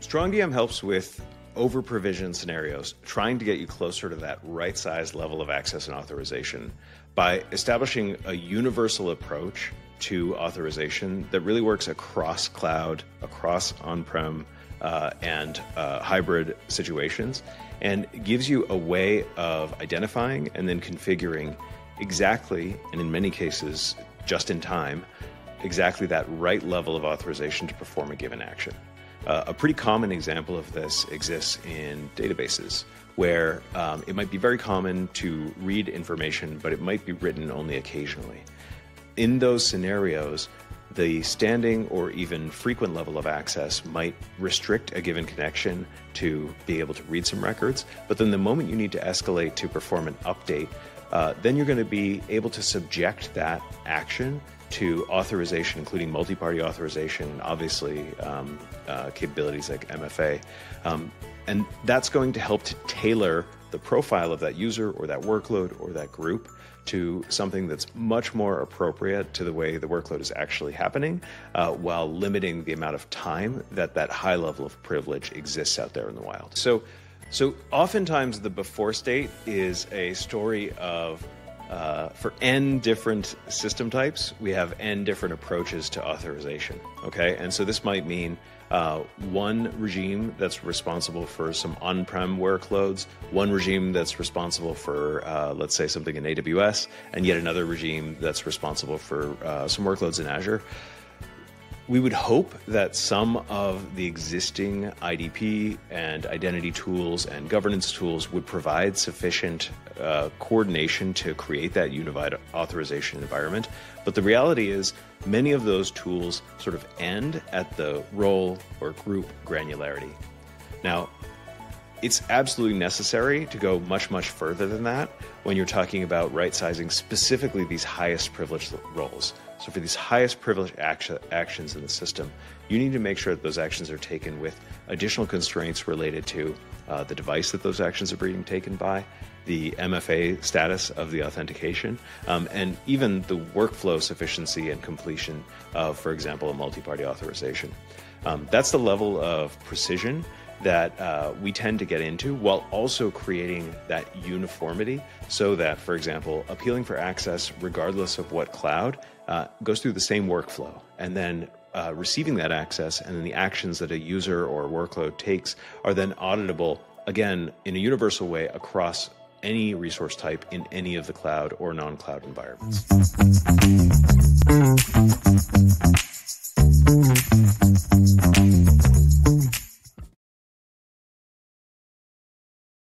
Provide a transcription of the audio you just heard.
StrongDM helps with over provision scenarios, trying to get you closer to that right size level of access and authorization by establishing a universal approach to authorization that really works across cloud, across on prem, uh, and uh, hybrid situations, and gives you a way of identifying and then configuring exactly, and in many cases, just in time, exactly that right level of authorization to perform a given action. Uh, a pretty common example of this exists in databases where um, it might be very common to read information, but it might be written only occasionally. In those scenarios, the standing or even frequent level of access might restrict a given connection to be able to read some records, but then the moment you need to escalate to perform an update, uh, then you're going to be able to subject that action to authorization, including multi party authorization, and obviously um, uh, capabilities like MFA. Um, and that's going to help to tailor the profile of that user or that workload or that group to something that's much more appropriate to the way the workload is actually happening uh, while limiting the amount of time that that high level of privilege exists out there in the wild. So, so oftentimes the before state is a story of uh, for n different system types, we have n different approaches to authorization. Okay, and so this might mean uh, one regime that's responsible for some on-prem workloads, one regime that's responsible for, uh, let's say, something in AWS, and yet another regime that's responsible for uh, some workloads in Azure. We would hope that some of the existing IDP and identity tools and governance tools would provide sufficient uh, coordination to create that unified authorization environment. But the reality is, many of those tools sort of end at the role or group granularity. Now, it's absolutely necessary to go much, much further than that when you're talking about right sizing specifically these highest privileged roles. So, for these highest privilege action, actions in the system, you need to make sure that those actions are taken with additional constraints related to uh, the device that those actions are being taken by, the MFA status of the authentication, um, and even the workflow sufficiency and completion of, for example, a multi party authorization. Um, that's the level of precision that uh, we tend to get into while also creating that uniformity so that, for example, appealing for access, regardless of what cloud, uh, goes through the same workflow. And then uh, receiving that access and then the actions that a user or workload takes are then auditable, again, in a universal way across any resource type in any of the cloud or non cloud environments.